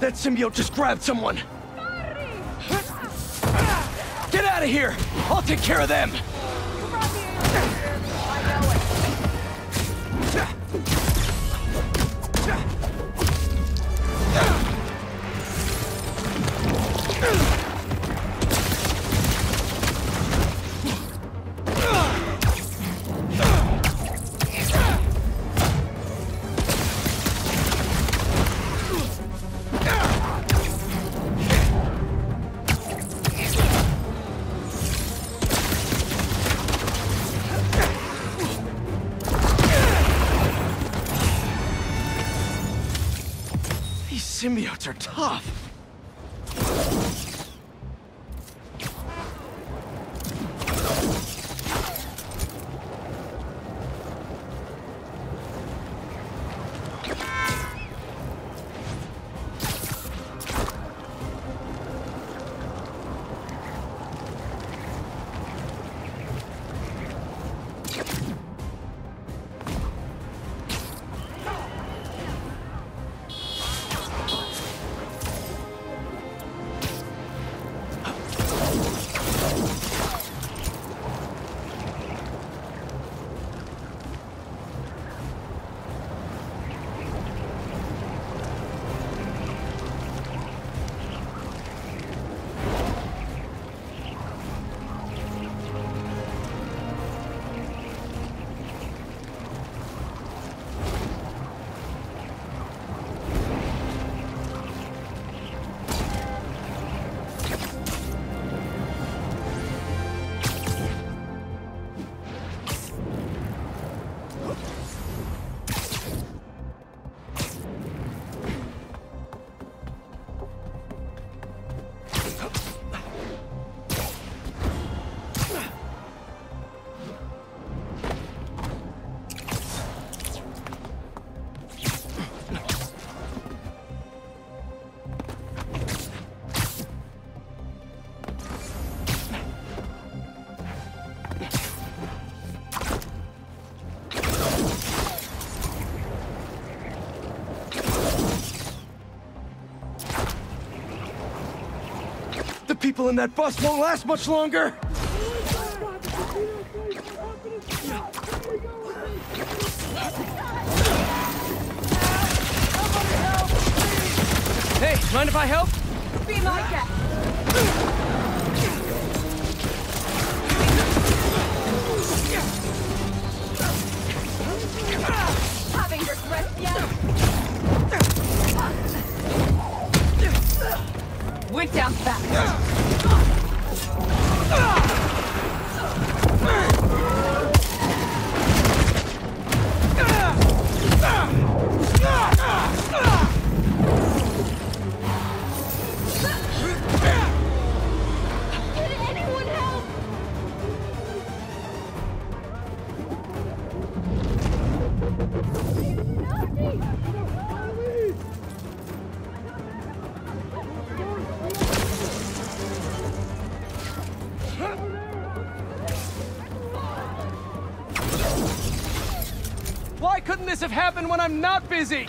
That symbiote just grabbed someone! Get out of here! I'll take care of them! Symbiotes are tough. People in that bus won't last much longer! Hey, mind if I help? Be my guest. Couldn't this have happened when I'm not busy?